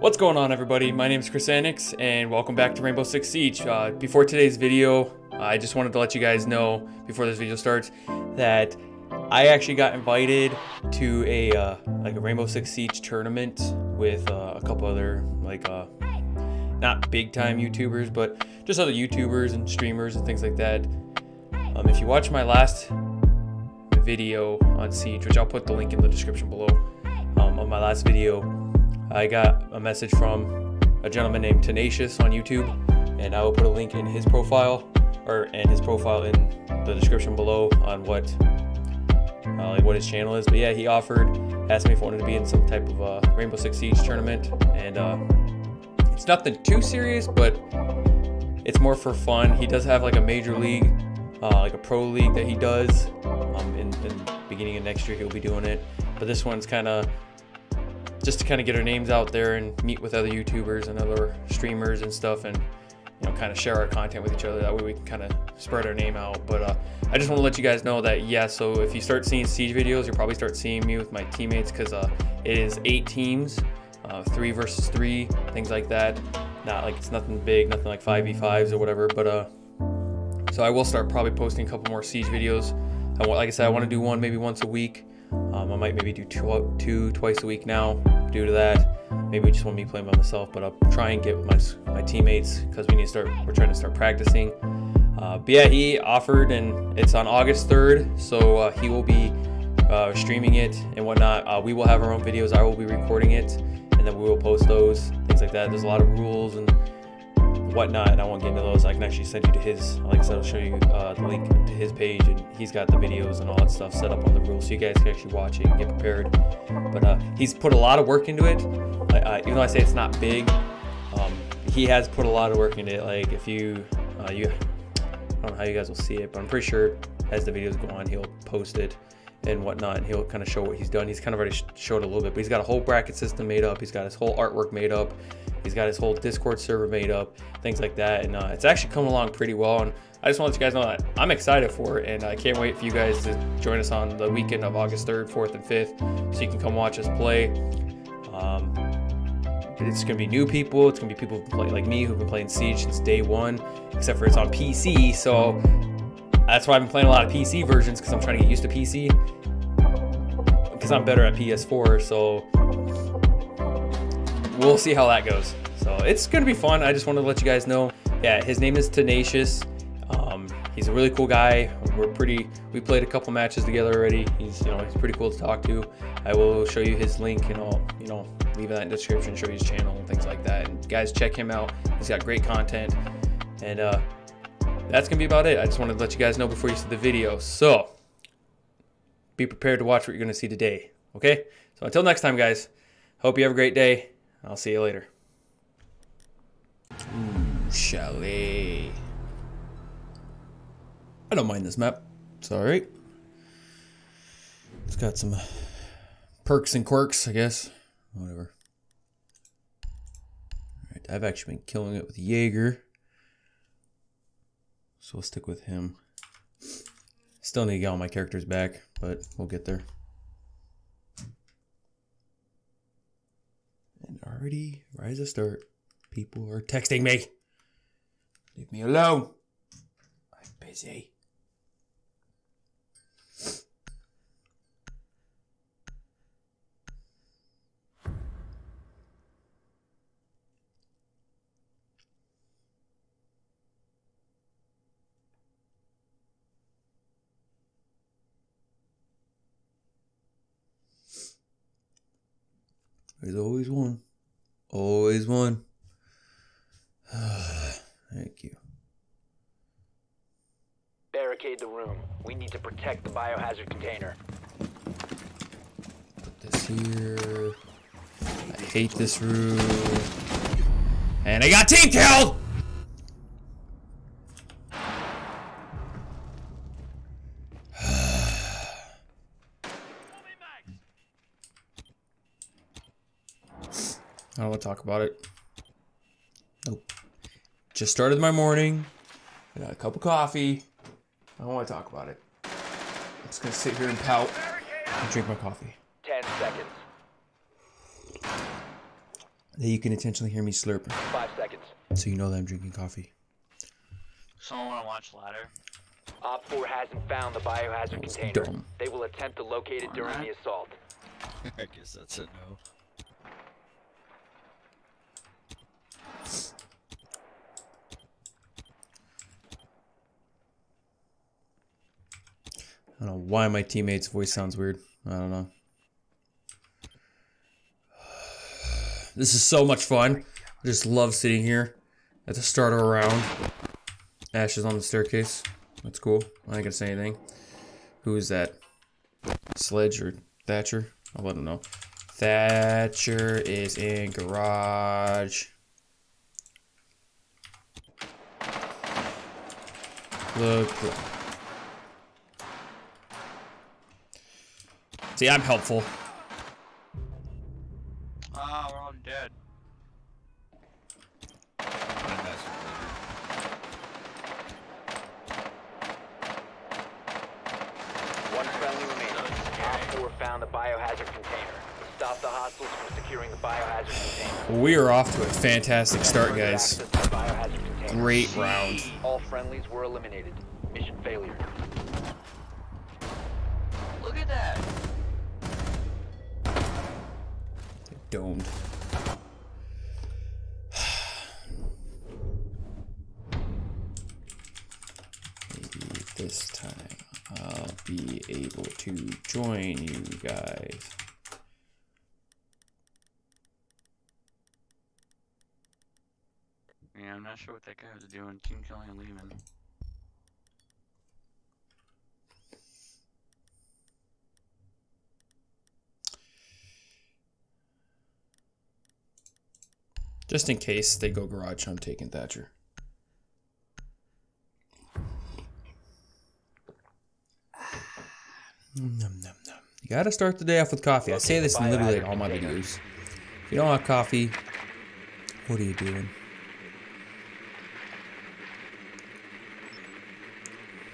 What's going on everybody? My name is Chris Antics and welcome back to Rainbow Six Siege. Uh, before today's video, I just wanted to let you guys know, before this video starts, that I actually got invited to a uh, like a Rainbow Six Siege tournament with uh, a couple other like uh, not big time YouTubers, but just other YouTubers and streamers and things like that. Um, if you watch my last video on Siege, which I'll put the link in the description below, um, on my last video, I got a message from a gentleman named Tenacious on YouTube, and I will put a link in his profile or and his profile in the description below on what uh, like what his channel is. But yeah, he offered, asked me if I wanted to be in some type of uh, Rainbow Six Siege tournament, and uh, it's nothing too serious, but it's more for fun. He does have like a major league, uh, like a pro league that he does. Um, in, in beginning of next year, he'll be doing it. But this one's kind of just to kind of get our names out there and meet with other YouTubers and other streamers and stuff, and you know, kind of share our content with each other. That way we can kind of spread our name out. But uh, I just want to let you guys know that yeah. So if you start seeing siege videos, you'll probably start seeing me with my teammates because uh, it is eight teams, uh, three versus three, things like that. Not like it's nothing big, nothing like 5v5s or whatever. But uh, so I will start probably posting a couple more siege videos. I want, like I said, I want to do one maybe once a week. Um, I might maybe do two, two twice a week now due to that. Maybe just want me playing by myself, but I'll try and get with my, my teammates because we need to start, we're trying to start practicing. Uh, but yeah, he offered and it's on August 3rd, so uh, he will be uh, streaming it and whatnot. Uh, we will have our own videos. I will be recording it and then we will post those, things like that. There's a lot of rules and whatnot, and I won't get into those. I can actually send you to his, like I said, I'll show you uh, the link to his page, and he's got the videos and all that stuff set up on the rules, so you guys can actually watch it and get prepared. But uh, he's put a lot of work into it. I, even though I say it's not big, um, he has put a lot of work into it. Like if you, uh, you, I don't know how you guys will see it, but I'm pretty sure as the videos go on, he'll post it and whatnot, and he'll kind of show what he's done. He's kind of already showed a little bit, but he's got a whole bracket system made up. He's got his whole artwork made up. He's got his whole Discord server made up, things like that, and uh, it's actually coming along pretty well. And I just want to let you guys know that I'm excited for it, and I can't wait for you guys to join us on the weekend of August 3rd, 4th, and 5th, so you can come watch us play. Um, it's gonna be new people. It's gonna be people who play like me who've been playing Siege since day one, except for it's on PC. So that's why I've been playing a lot of PC versions because I'm trying to get used to PC. Because I'm better at PS4, so we'll see how that goes. So it's gonna be fun. I just wanted to let you guys know. Yeah, his name is Tenacious. Um, he's a really cool guy. We're pretty. We played a couple matches together already. He's you know he's pretty cool to talk to. I will show you his link and I'll you know leave that in the description, show you his channel and things like that. And guys, check him out. He's got great content. And uh, that's gonna be about it. I just wanted to let you guys know before you see the video. So be prepared to watch what you're gonna see today. Okay. So until next time, guys. Hope you have a great day. I'll see you later. Ooh, chalet. I don't mind this map. It's alright. It's got some perks and quirks, I guess. Whatever. Alright, I've actually been killing it with Jaeger. So we'll stick with him. Still need to get all my characters back, but we'll get there. And already, rise of start. People are texting me. Leave me alone. I'm busy. There's always one. Always one. Thank you. Barricade the room. We need to protect the biohazard container. Put this here. I hate this room. And I got team killed! Want to talk about it. Nope. Just started my morning. I got a cup of coffee. I don't want to talk about it. I'm just going to sit here and pout and drink my coffee. Ten seconds. that you can intentionally hear me slurp, Five seconds. so you know that I'm drinking coffee. Someone wanna watch ladder? Op 4 hasn't found the biohazard That's container. dumb. They will attempt to locate it during the assault. I guess that's a no. I don't know why my teammate's voice sounds weird. I don't know. This is so much fun. I just love sitting here at the start of a round. Ash is on the staircase. That's cool. I ain't gonna say anything. Who is that? Sledge or Thatcher? I'll let him know. Thatcher is in garage. Look. See, I'm helpful. Ah, we're all dead. I mess with One friendly remaining. Op 4 found the biohazard container. Stop the hostiles from securing the biohazard container. We are off to a fantastic start, guys. access to the biohazard container. Great round. All friendlies were eliminated. Mission failure. Guys. Yeah, I'm not sure what that guy was doing. Team killing and leaving. Just in case they go garage, I'm taking Thatcher. You gotta start the day off with coffee. I say this in literally all my videos. If you don't have coffee, what are you doing?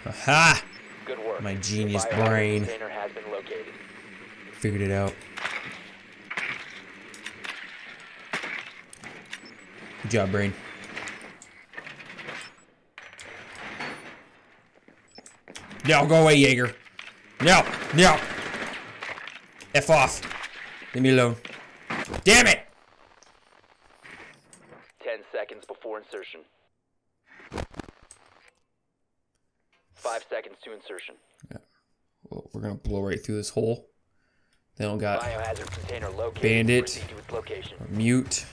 Aha! Good work. My genius brain. has been located. Figured it out. Good job, brain. No, go away, Jaeger. No, no. F off. Leave me alone. Damn it! 10 seconds before insertion. 5 seconds to insertion. Well, we're gonna blow right through this hole. They don't got Biohazard container located. Bandit. Mute.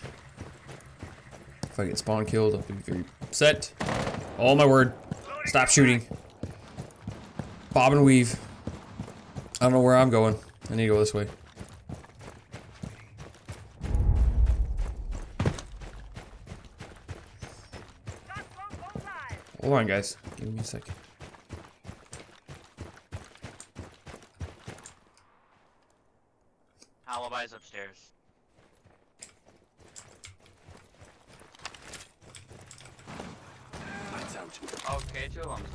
If I get spawn killed, I'll be very upset. Oh my word. Stop shooting. Bob and weave. I don't know where I'm going. I need to go this way. Hold on, guys. Give me a second. Alibi's upstairs. Okay, two of them.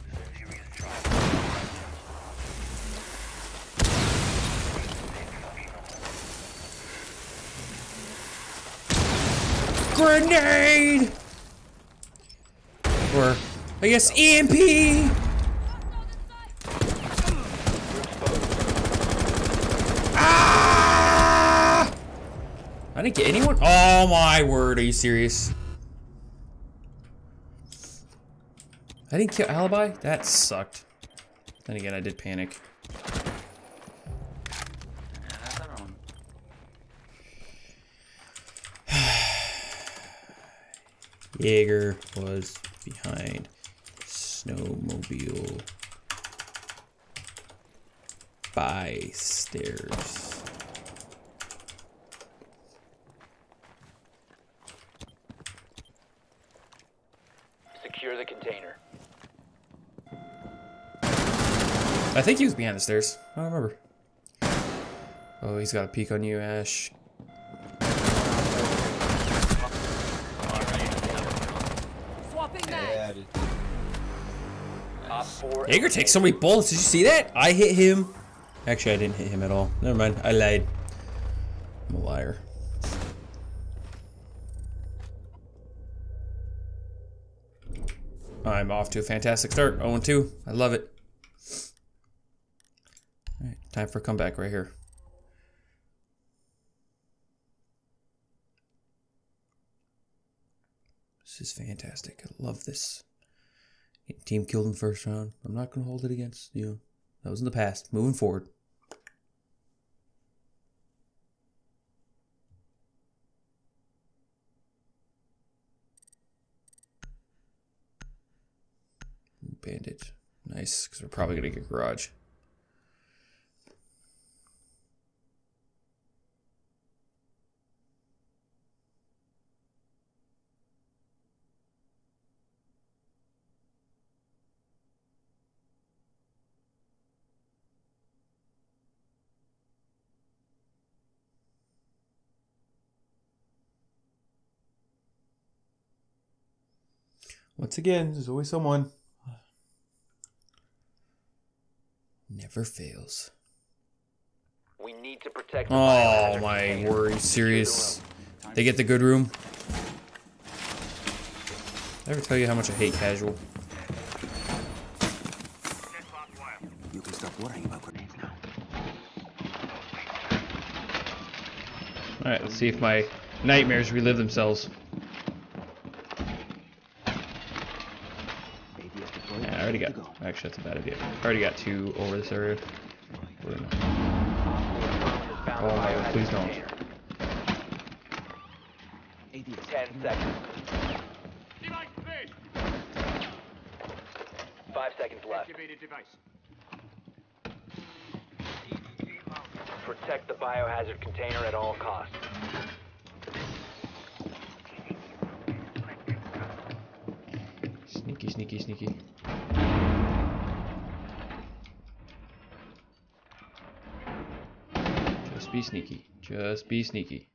Grenade! Or, I guess, EMP! Ah! I didn't get anyone? Oh my word, are you serious? I didn't kill Alibi? That sucked. Then again, I did panic. Jaeger was behind snowmobile by stairs. Secure the container. I think he was behind the stairs. I don't remember. Oh, he's got a peek on you, Ash. Jaeger takes so many bullets. Did you see that? I hit him. Actually, I didn't hit him at all. Never mind. I lied. I'm a liar. I'm off to a fantastic start. 0-2. I love it. All right, time for a comeback right here. This is fantastic. I love this. Team killed in first round. I'm not going to hold it against you. That was in the past. Moving forward. Bandage. Nice, because we're probably going to get garage. Once again, there's always someone. Never fails. We need to protect Oh my container. word, serious? They get the good room? Did I ever tell you how much I hate casual? You can stop worrying about grenades now. Alright, let's see if my nightmares relive themselves. ADS deployed. Yeah, I already Good got. to go. Actually, that's a bad idea. I already got two over this area. We're gonna- Oh, the no, biohazard please don't. Ten seconds. Five seconds left. Protect the biohazard container at all costs. Sneaky, sneaky, sneaky. Just be sneaky. Just be sneaky.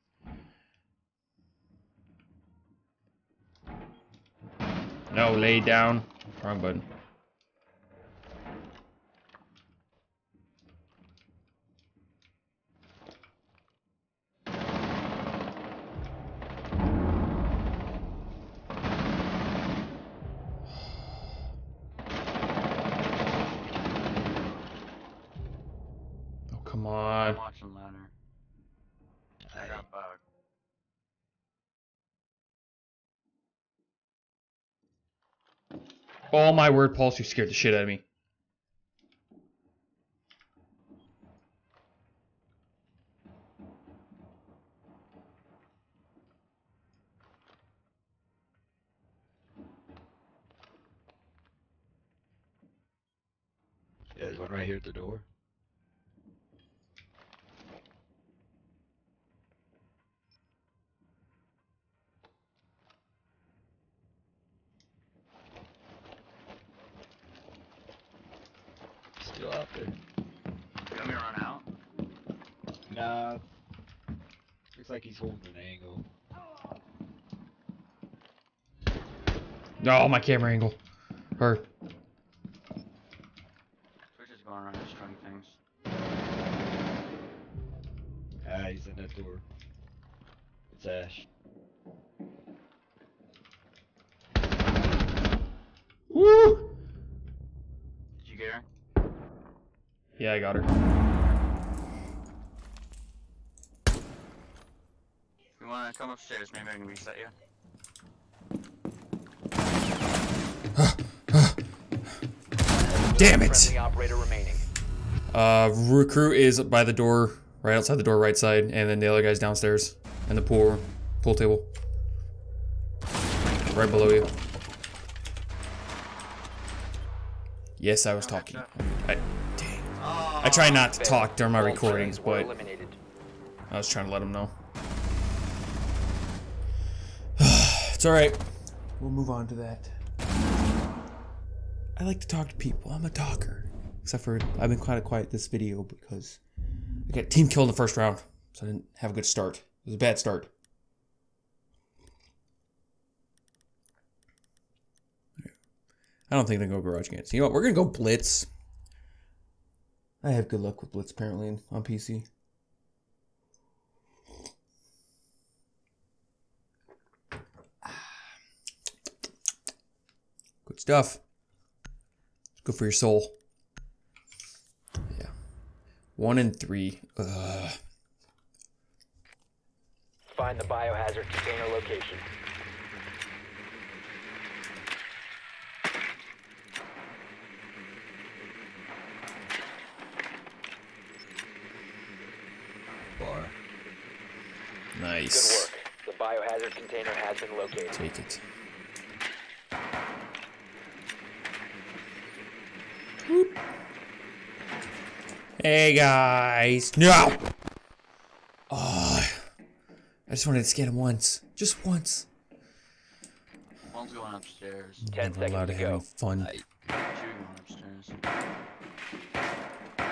No, lay down. Wrong button. Oh, come on. I'm watching ladder. I got bug. Oh my word, Pulse, you scared the shit out of me. Yeah, there's one right here at the door. Still out there. You want me to run out? Nah. Looks like he's holding an angle. No, my camera angle. Or Twitch is going around destroying things. Ah, he's in that door. It's Ash. Woo! Did you get her? Yeah, I got her. If you want to come upstairs, maybe I can reset you. Damn it! Operator remaining. Uh, recruit is by the door, right outside the door, right side, and then the other guy's downstairs in the pool pool table, right below you. Yes, I was talking. I, dang. I try not to talk during my recordings, but. I was trying to let them know. It's all right. We'll move on to that. I like to talk to people. I'm a talker. Except for I've been kind of quiet this video because I got team killed in the first round, so I didn't have a good start. It was a bad start. I don't think they're going to go garage against. You know what? We're gonna go blitz. I have good luck with blitz apparently on PC. Good stuff. It's Good for your soul. Yeah. One and three. Ugh. Find the biohazard container location. Bar. Nice. Good work. The biohazard container has been located. Take it. Whoop. Hey guys. No! Oh, I just wanted to scan him once. Just once. One's going upstairs. Ten Never allowed seconds to to have go. fun. Two going upstairs.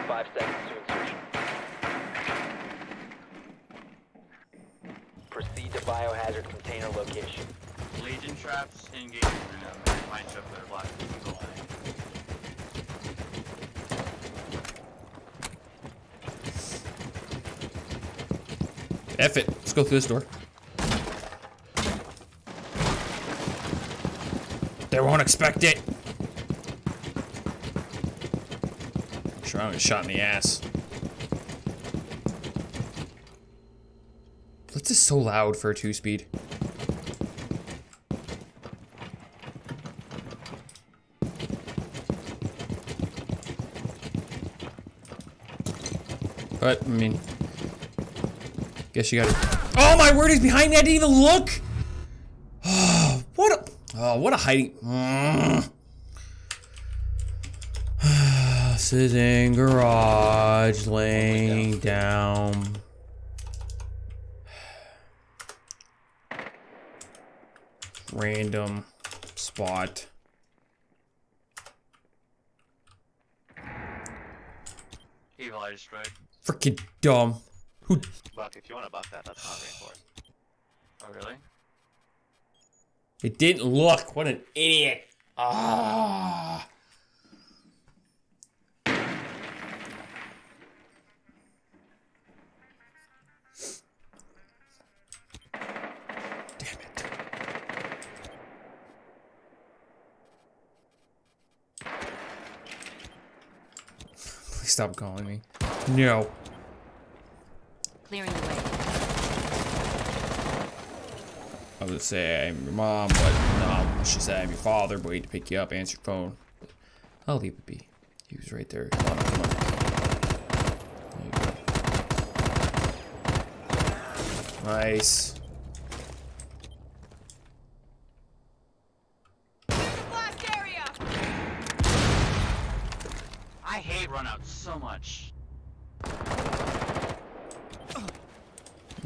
Five seconds to insertion. Proceed to biohazard container location. Legion traps engaged right now. Might shove their black F it. Let's go through this door. They won't expect it. Sure, I'm shot in the ass. Blitz is so loud for a two speed. But, I mean, Guess you gotta. Oh my word! He's behind me. I didn't even look. Oh, what a. Oh, what a hiding. Mm. in garage, laying down. Random spot. Evil Eye destroyed. Freaking dumb. Who? Buck, if you want to buff that, that's not reinforced. Oh really? It didn't look. What an idiot. Ah. Damn it. Please stop calling me. No. Clearing the way. I was gonna say I'm your mom, but um, no, she said I'm your father. But wait to pick you up, answer your phone. I'll leave it be. He was right there. Come on, come on. There you go. Nice. I hate runouts so much.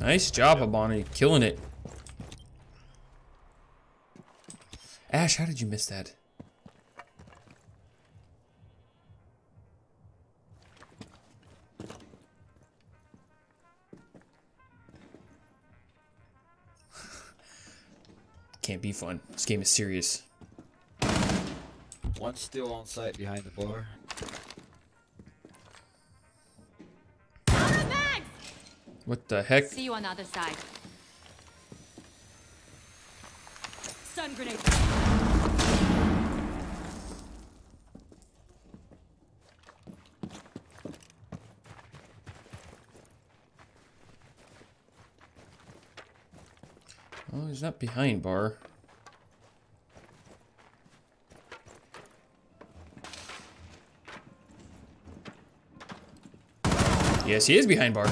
Nice job, Abani. Killing it. Ash, how did you miss that? Can't be fun. This game is serious. One's still on site behind the bar. What the heck? See you on the other side. Stun grenade. Oh, he's not behind bar. Yes, he is behind bar.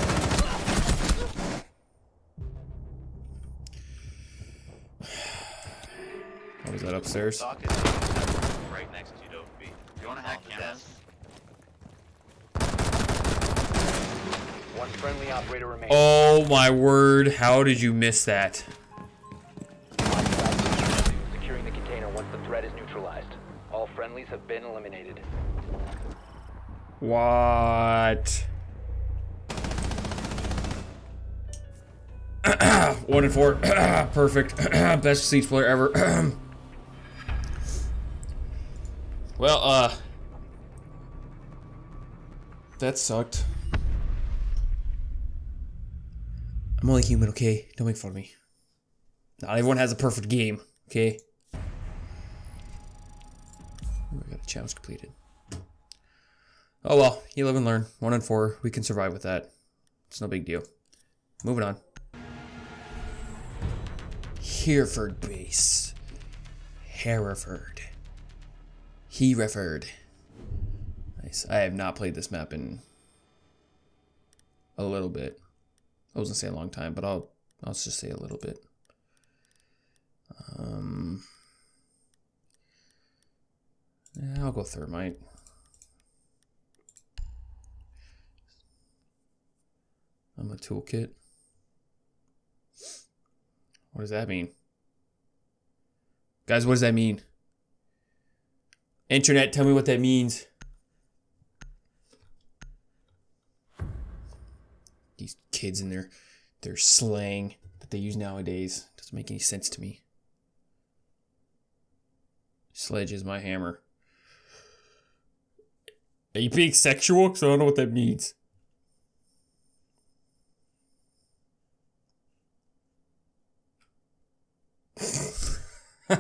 Upstairs? Right next to Dope B. You wanna hack cameras? One friendly operator remaining. Oh my word, how did you miss that? Securing the container once the threat is neutralized. All friendlies have been eliminated. What? One and four. Perfect. Best siege player ever. That sucked. I'm only human, okay? Don't make fun of me. Not everyone has a perfect game, okay? I got a challenge completed. Oh well, you live and learn. One and four, we can survive with that. It's no big deal. Moving on. Hereford base. Hereford. Hereford. Nice. I have not played this map in a little bit. I was gonna say a long time, but I'll I'll just say a little bit. Um, yeah, I'll go thermite. I'm a toolkit. What does that mean? Guys, what does that mean? Internet, tell me what that means. These kids and their their slang that they use nowadays doesn't make any sense to me. Sledge is my hammer. Are you being sexual? Because I don't know what that means.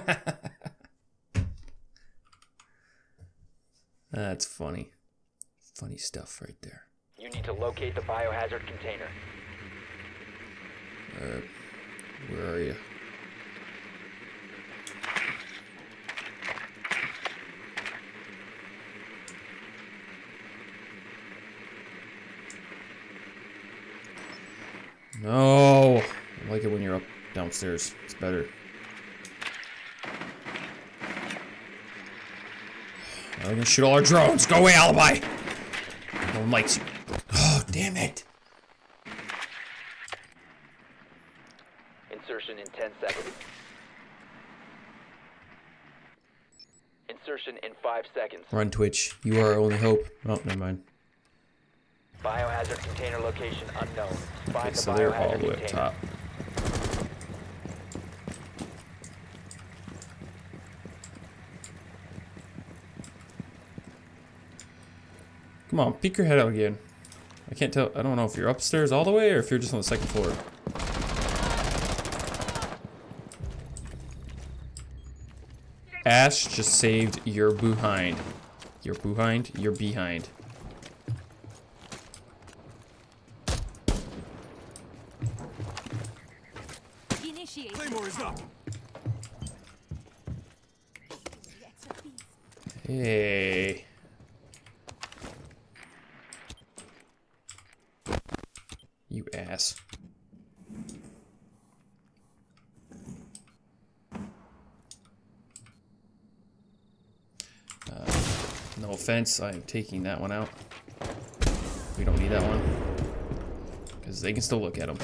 That's funny. Funny stuff right there. Need to locate the biohazard container. Uh, where are you? No! I like it when you're up downstairs. It's better. I'm gonna shoot all our drones. Go away, alibi! No one likes you. Damn it! Insertion in 10 seconds. Insertion in 5 seconds. Run, Twitch. You are our only hope. Oh, never mind. Biohazard container location unknown. Find Okay, the so they're all the way up top. Come on, peek your head out again. I can't tell. I don't know if you're upstairs all the way or if you're just on the second floor. Ash just saved your behind. Your behind? Your behind. Initiate. Claymore is up. Hey. You ass. Uh, no I am taking that one out. We don't need that one. Because they can still look at them.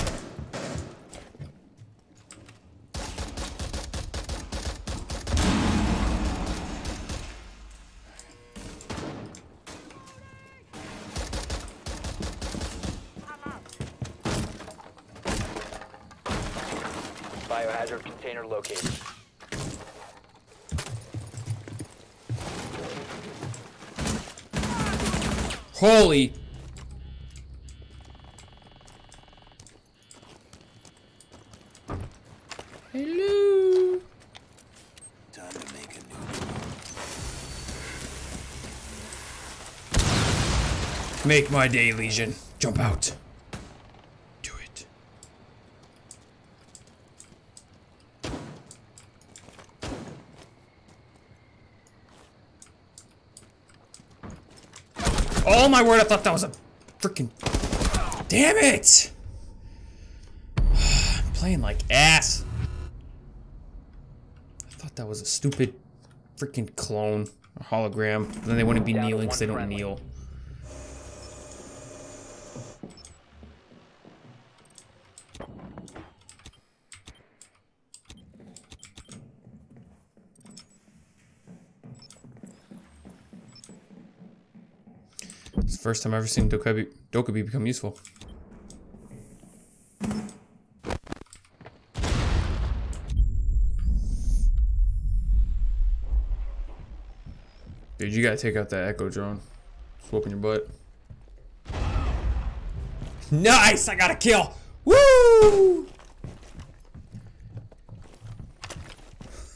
Biohazard container located. Holy. Hello. Time to make a new Make my day, Legion. Jump out. Do it. Oh my word, I thought that was a freaking. Damn it! I'm playing like ass. I thought that was a stupid freaking clone or hologram. Then they wouldn't be kneeling because they don't friendly. kneel. It's the first time I've ever seen Dokkaebi, Dokkaebi become useful. Dude, you gotta take out that echo drone. It's whooping your butt. Nice! I got a kill! Woo!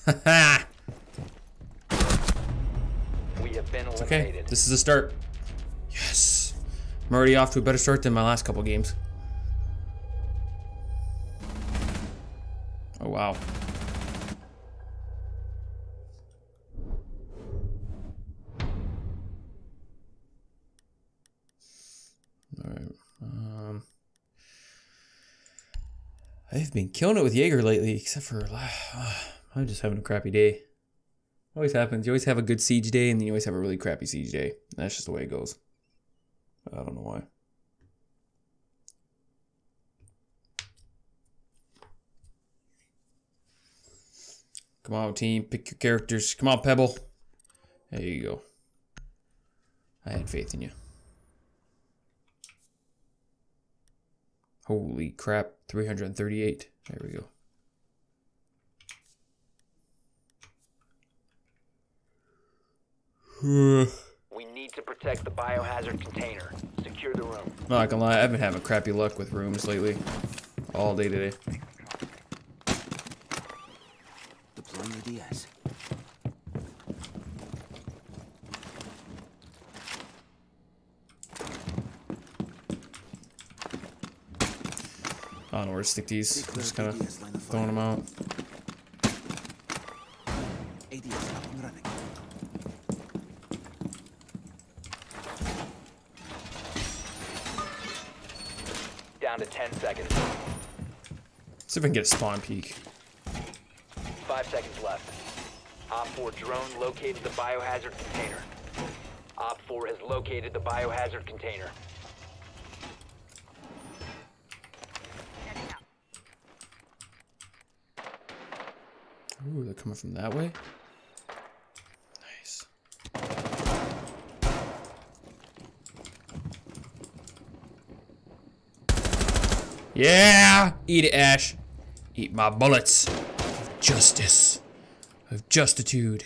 Haha! We have Okay, eliminated. this is a start. I'm already off to a better start than my last couple games. Oh, wow. Alright. Um, I've been killing it with Jaeger lately, except for I'm just having a crappy day. Always happens. You always have a good siege day, and then you always have a really crappy siege day. That's just the way it goes. I don't know why. Come on, team. Pick your characters. Come on, Pebble. There you go. I had faith in you. Holy crap. 338. There we go. protect the biohazard container. Secure the room. not gonna lie, I've been having crappy luck with rooms lately. All day today. Deploying the DS. I don't know where to stick these. I'm just kind of ADS line of throwing them out. See if I can get a spawn peek. Five seconds left. Op 4 drone located the biohazard container. Op 4 has located the biohazard container. Ooh, they're coming from that way. Nice. Yeah! Eat it, Ash. Eat my bullets. Of justice. Of justitude.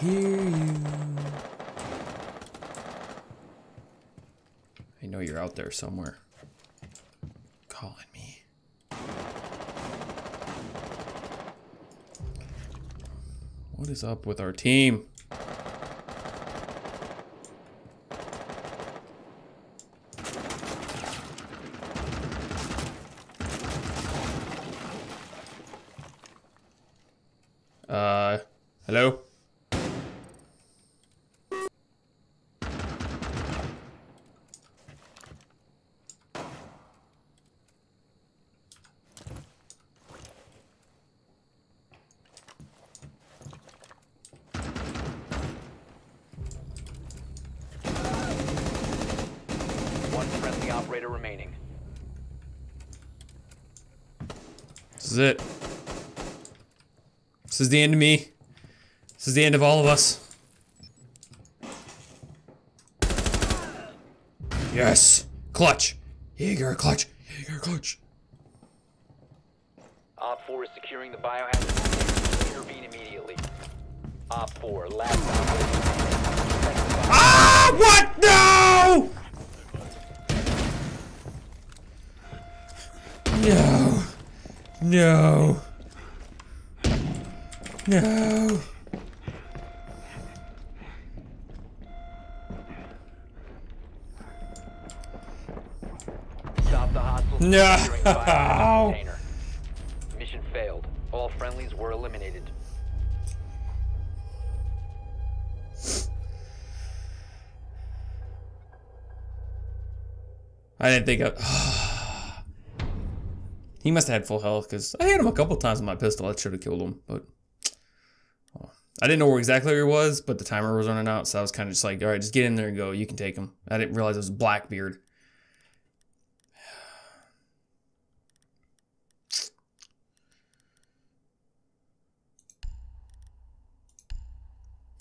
Hear you. I know you're out there somewhere. Calling me. What is up with our team? Uh, hello? One friendly operator remaining. This is it. This is the end of me. This is the end of all of us. Yes. Clutch. Jaeger clutch. Jaeger clutch. Op 4 is securing the biohazard. Intervene immediately. Op 4, last operator. Protect the bio- Ah! What? No! No. No. No. Stop the hostiles from No. securing the biohazard container. Mission failed. All friendlies were eliminated. I didn't think of. he must have had full health because I hit him a couple times with my pistol. I should have killed him, but. I didn't know where exactly where he was, but the timer was running out, so I was kind of just like, all right, just get in there and go. You can take him. I didn't realize it was Blackbeard.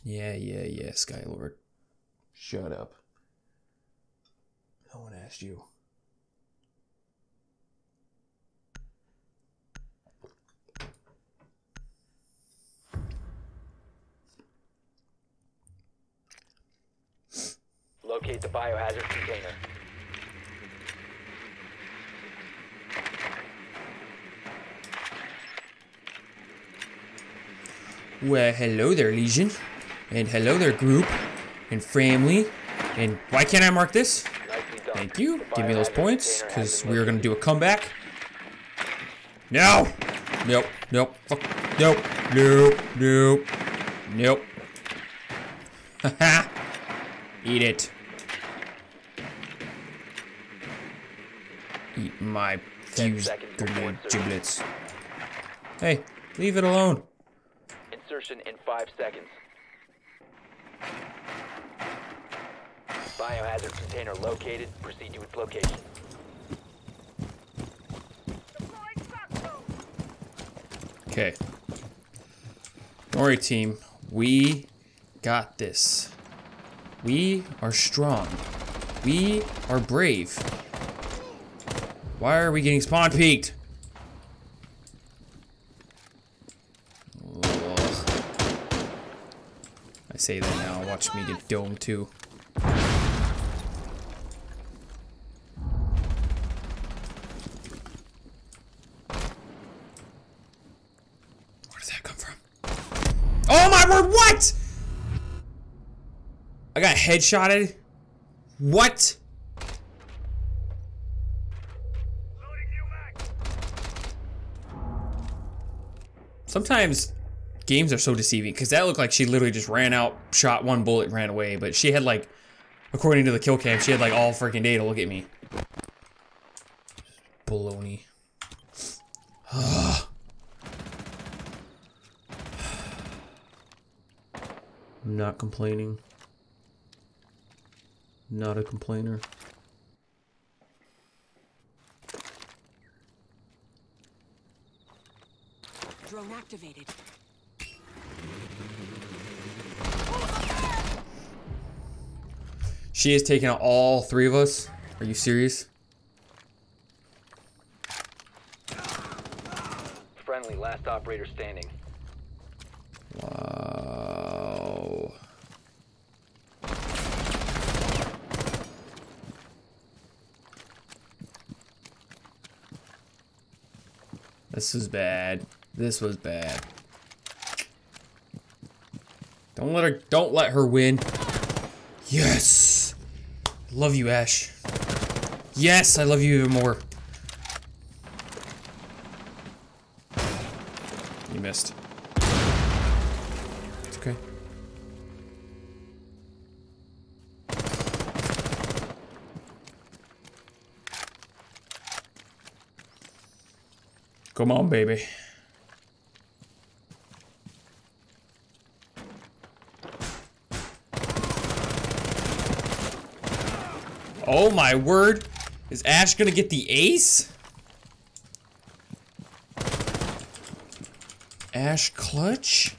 Yeah, yeah, yeah, Skylord. Shut up. No one asked you. Biohazard container. Well, hello there, Legion. And hello there, group. And family. And why can't I mark this? Thank you. Give me those points, because we are going to do a comeback. No! Nope, nope, fuck, nope, nope, nope, nope. Haha! Eat it. Eat my Ten fused grenade giblets. Hey, leave it alone. Insertion in five seconds. Biohazard container located. Proceed to its location. Okay. Don't worry, team. We got this. We are strong. We are brave. Why are we getting spawn peeked? I say that now. Watch me get domed too. Where does that come from? Oh my word, what? I got headshotted? What? Sometimes games are so deceiving because that looked like she literally just ran out, shot one bullet, ran away. But she had like, according to the kill cam, she had like all freaking day to look at me. Baloney. I'm not complaining. Not a complainer. Activated. She has taken out all three of us. Are you serious? Friendly, last operator standing. Wow. This is bad. This was bad. Don't let her don't let her win. Yes. Love you, Ash. Yes, I love you even more. You missed. It's okay. Come on, baby. Oh my word. Is Ash gonna get the ace? Ash clutch?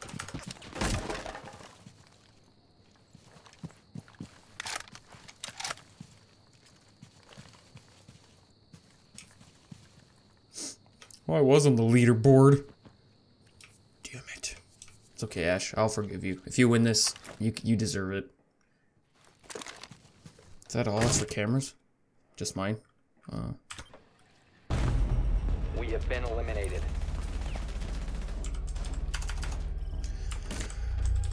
Oh, I was on the leaderboard. Damn it. It's okay, Ash. I'll forgive you. If you win this, you you deserve it. Is that all for cameras? Just mine? Uh, We have been eliminated.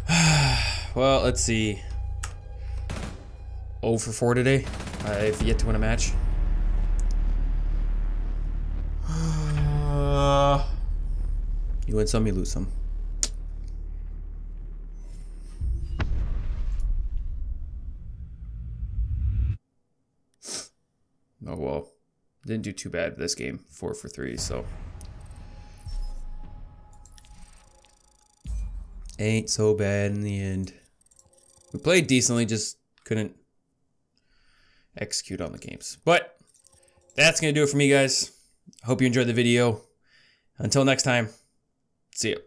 well, let's see. 0 for 4 today. I've yet to win a match. you win some, you lose some. Oh well. Didn't do too bad this game. 4 for 3, so. Ain't so bad in the end. We played decently, just couldn't execute on the games. But that's going to do it for me, guys. Hope you enjoyed the video. Until next time, see ya.